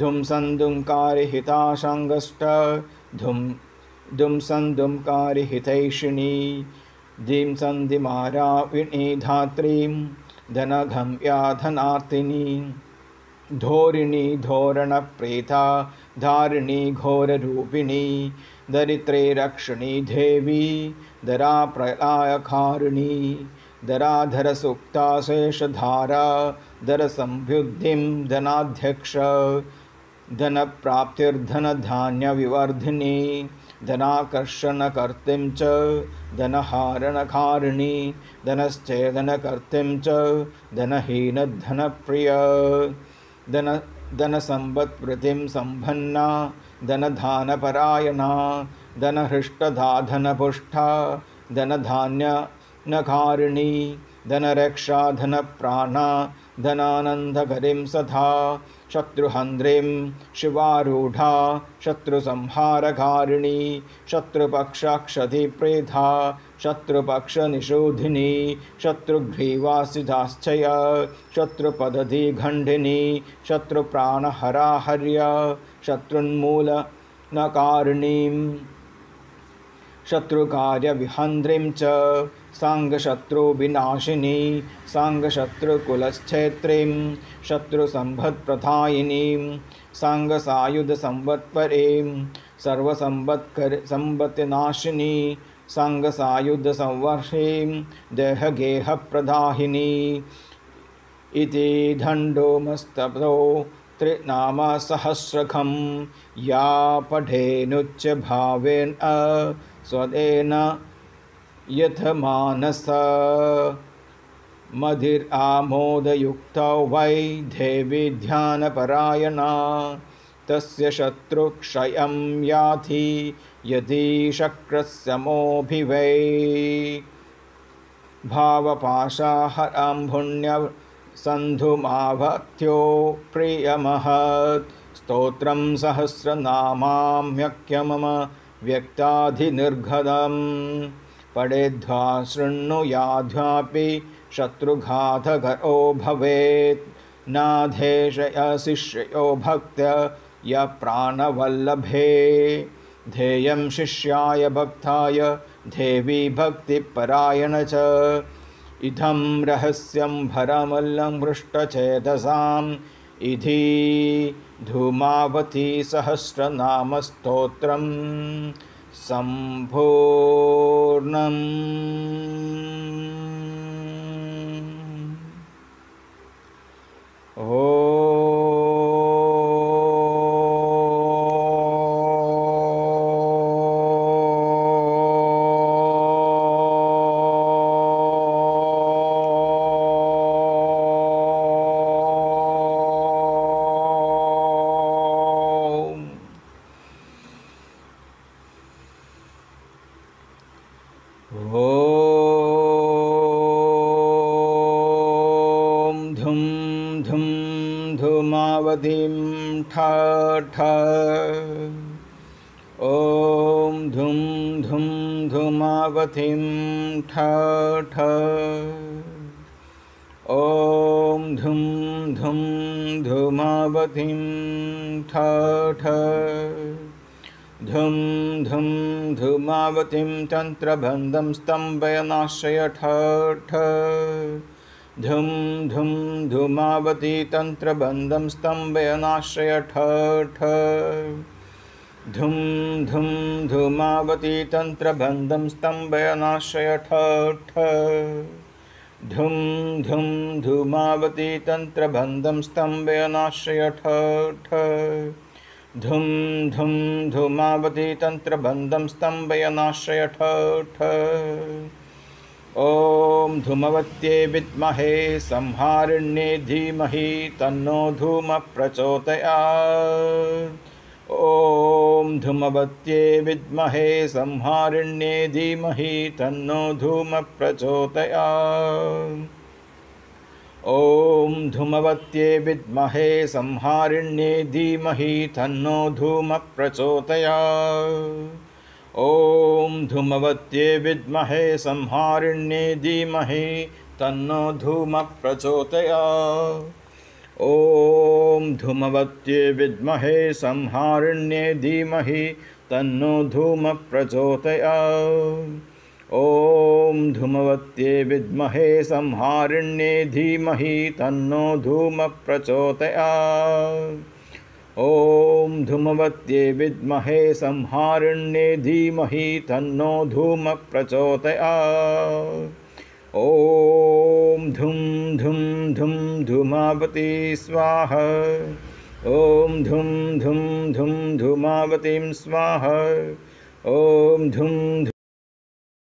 धुं सन्दुङ्कारि हिताशङ्गष्ट धुं दुं सन्दुंकारि हितैषिणी दीं सन्धिमाराविणी धात्रीं धनघम्या धनार्तिनी धोरिणी धोरणप्रेता धारिणी घोररूपिणी दरित्रे रक्षिणी देवी दराप्रलायकारिणी दराधरसुक्ता शेषधारा दरसंयुद्धिं धनाध्यक्ष धन प्राप्तिर्धन धान्य विवर्धिनी धनाकर्षणकर्तिं च धनहारणकारिणी, धनश्चेदनकर्तिं च धनहीनधनप्रिय, धन, धनसम्पत्प्रतिं सम्पन्ना, धनधानपरायणा, धनहृष्टधाधनपुष्ठा, धनधान्यनकारिणी, धनरक्षाधनप्राणा, धनानन्दकरीं सथा शत्रुहन्त्रीं शिवारूढा शत्रुसंहारकारिणी शत्रुपक्षक्षतिप्रेधा शत्रुपक्षनिषोधिनी शत्रुग्रीवासिधाश्चय शत्रुपदधिखण्डिनी शत्रुप्राणहराहर्य शत्रुन्मूलनकारिणीं शत्रुकार्यविहन्त्रीं च। साङ्गशत्रुविनाशिनी साङ्गशत्रुकुलश्छेत्रीं शत्रुसम्पत्प्रथायिनीं साङ्गसायुधसंवत्परीं सर्वसम्पत्कर सम्पत्तिनाशिनी साङ्गसायुधसंवर्षीं देहगेहप्रदाहिनी इति दण्डोमस्तपो त्रिनामसहस्रखं। या पठेनुच्चभावेन स्वदेन यथमानस। मधिरामोदयुक्तौ वै देवी ध्यानपरायणा। तस्य शत्रुक्षयं याति यदि शक्रस्य मोभिवै। भावपाशाहराम्भुण्यसन्धुमाभत्यो प्रियमहत्। स्तोत्रं सहस्रनामाम्यक्यमम व्यक्ताधिनिर्घदम् पडेद्ध्वा शृणुयाध्वापि शत्रुघातकरो भवेत्। नाधेशयशिष्यो भक्त य प्राणवल्लभे। ध्येयं शिष्याय भक्ताय देवी भक्तिपरायण च। इदं रहस्यं भरमल्लं हृष्टचेतसाम् इति धूमावती सहस्रनामस्तोत्रं सम्पूर्णम् ॐ धुमावधिं ठ ॐ धुं धुं धुमावधिं ठ धुं धुं धूमावतीं तन्त्रबन्धं स्तम्भयनाश्रय ठ धुं धुं धूमावती तन्त्रबन्धं स्तम्भयनाश्रय ठ ठ धुं धुं धूमावती तन्त्रबन्धं ठ। धुं धुं धूमावती स्तम्भयनाश्रय ठ। धुं धुं धूमावती तन्त्रबन्धं ॐ धूमवत्यै विद्महे संहारिण्ये धीमहि तन्नो धूम प्रचोदयात् ॐ धूमवत्यै विद्महे संहारिण्ये धीमहि तन्नो धूम प्रचोदयात् ॐ धूमवत्यै विद्महे संहारिण्ये धीमहि तन्नो धूम प्रचोदयात् ॐ धूमवत्यै विद्महे संहारिण्ये धीमहि तन्नो धूम प्रचोदयात् ॐ धूमवत्ये विद्महे संहारिण्ये धीमहि तन्नो धूम ॐ धूमवत्ये विद्महे संहारिण्ये धीमहि तन्नो धूम प्रचोदयात्। ॐ धूमवत्ये विद्महे संहारिण्ये धीमहि तन्नो धूम प्रचोदयात् ॐ धुं धुं धुं धूमावती स्वाहा। ॐ धुं धुं धुं धूमावतीं स्वाहा। ॐ धुं